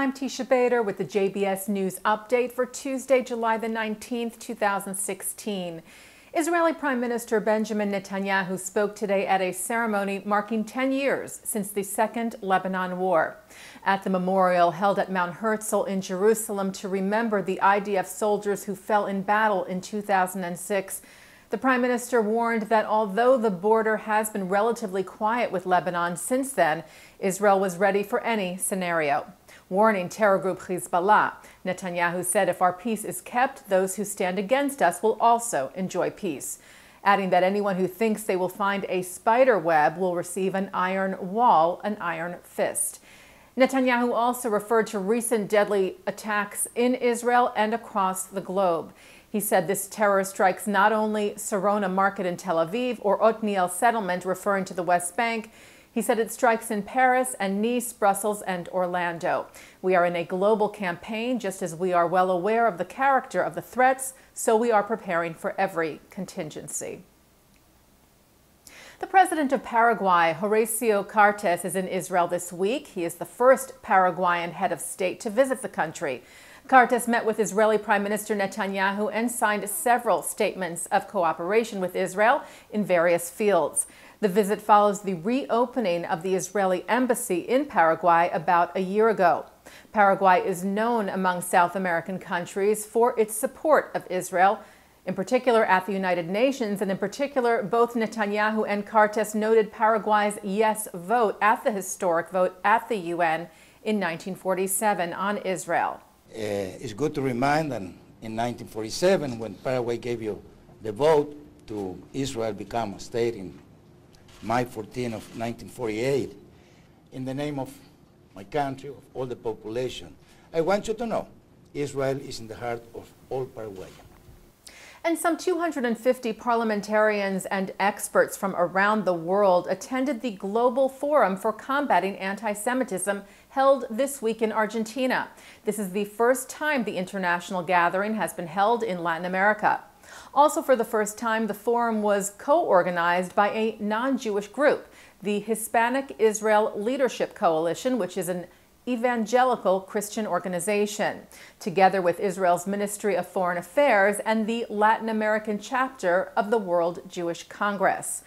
I'm Teisha Bader with the JBS News Update for Tuesday, July the 19th, 2016. Israeli Prime Minister Benjamin Netanyahu spoke today at a ceremony marking 10 years since the Second Lebanon War. At the memorial held at Mount Herzl in Jerusalem to remember the IDF soldiers who fell in battle in 2006, the Prime Minister warned that although the border has been relatively quiet with Lebanon since then, Israel was ready for any scenario. Warning terror group Hezbollah, Netanyahu said if our peace is kept, those who stand against us will also enjoy peace. Adding that anyone who thinks they will find a spider web will receive an iron wall, an iron fist. Netanyahu also referred to recent deadly attacks in Israel and across the globe. He said this terror strikes not only Sarona Market in Tel Aviv or Otniel settlement, referring to the West Bank. He said it strikes in Paris and Nice, Brussels, and Orlando. We are in a global campaign, just as we are well aware of the character of the threats, so we are preparing for every contingency. The president of Paraguay, Horacio Cartes, is in Israel this week. He is the first Paraguayan head of state to visit the country. Cartes met with Israeli Prime Minister Netanyahu and signed several statements of cooperation with Israel in various fields. The visit follows the reopening of the Israeli embassy in Paraguay about a year ago. Paraguay is known among South American countries for its support of Israel, in particular at the United Nations, and in particular, both Netanyahu and Cartes noted Paraguay's yes vote at the historic vote at the UN in 1947 on Israel. Uh, it's good to remind that in 1947, when Paraguay gave you the vote to Israel become a state in May 14 of 1948, in the name of my country, of all the population, I want you to know Israel is in the heart of all Paraguayans. And some 250 parliamentarians and experts from around the world attended the Global Forum for Combating Anti Semitism held this week in Argentina. This is the first time the international gathering has been held in Latin America. Also, for the first time, the forum was co organized by a non Jewish group, the Hispanic Israel Leadership Coalition, which is an evangelical Christian organization, together with Israel's Ministry of Foreign Affairs and the Latin American chapter of the World Jewish Congress.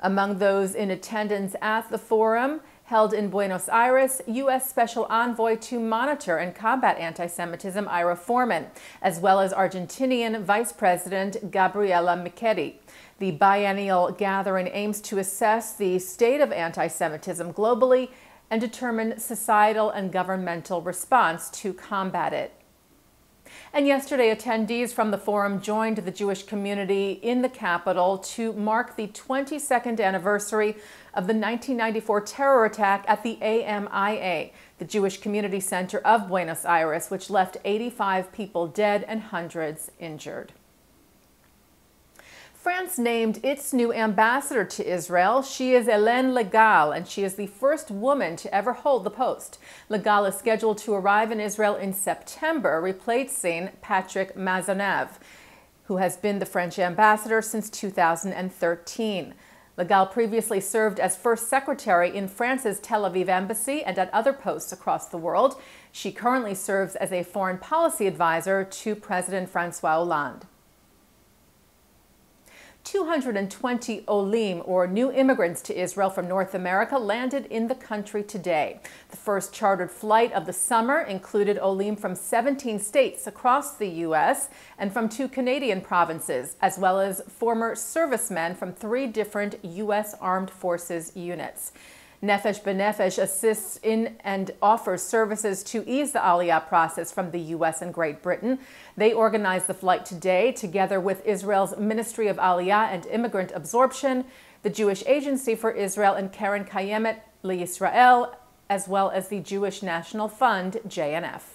Among those in attendance at the forum, held in Buenos Aires, U.S. Special Envoy to monitor and combat anti Semitism, Ira Forman, as well as Argentinian Vice President Gabriela Michetti. The biennial gathering aims to assess the state of anti Semitism globally and determine societal and governmental response to combat it. And yesterday, attendees from the forum joined the Jewish community in the capital to mark the 22nd anniversary of the 1994 terror attack at the AMIA, the Jewish Community Center of Buenos Aires, which left 85 people dead and hundreds injured. France named its new ambassador to Israel. She is Hélène Le Gal, and she is the first woman to ever hold the post. Le Gal is scheduled to arrive in Israel in September, replacing Patrick Maisonneuve, who has been the French ambassador since 2013. Le Gal previously served as first secretary in France's Tel Aviv embassy and at other posts across the world. She currently serves as a foreign policy advisor to President Francois Hollande. 220 Olim, or new immigrants to Israel from North America, landed in the country today. The first chartered flight of the summer included Olim from 17 states across the U.S. and from two Canadian provinces, as well as former servicemen from three different U.S. Armed Forces units. Nefesh B'Nefesh assists in and offers services to ease the Aliyah process from the U.S. and Great Britain. They organized the flight today together with Israel's Ministry of Aliyah and Immigrant Absorption, the Jewish Agency for Israel and Keren Kayemet LeYisrael, as well as the Jewish National Fund, JNF.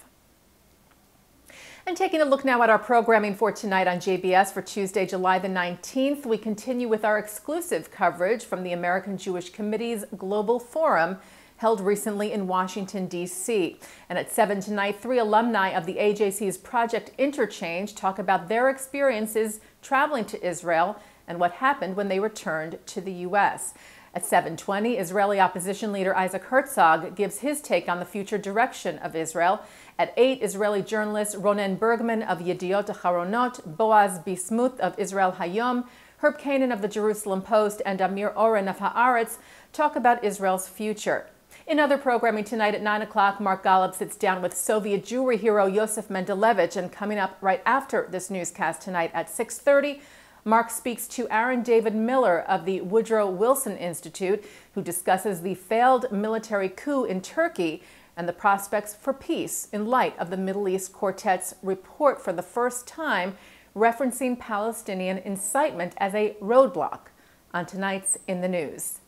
And taking a look now at our programming for tonight on JBS for Tuesday, July the 19th, we continue with our exclusive coverage from the American Jewish Committee's Global Forum held recently in Washington, D.C. And at 7 tonight, three alumni of the AJC's Project Interchange talk about their experiences traveling to Israel and what happened when they returned to the U.S. At 7:20, Israeli opposition leader Isaac Herzog gives his take on the future direction of Israel. At 8, Israeli journalists Ronen Bergman of Yediot Aharonot, Boaz Bismuth of Israel Hayom, Herb Keinon of the Jerusalem Post, and Amir Oren of Haaretz talk about Israel's future. In other programming tonight at 9 o'clock, Mark Golub sits down with Soviet Jewry hero Yosef Mendelevich. And coming up right after this newscast tonight at 6.30, Mark speaks to Aaron David Miller of the Woodrow Wilson Institute, who discusses the failed military coup in Turkey and the prospects for peace in light of the Middle East Quartet's report for the first time referencing Palestinian incitement as a roadblock on tonight's In the News.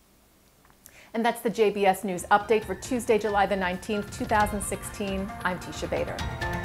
And that's the JBS News update for Tuesday, July the 19th, 2016. I'm Teisha Bader.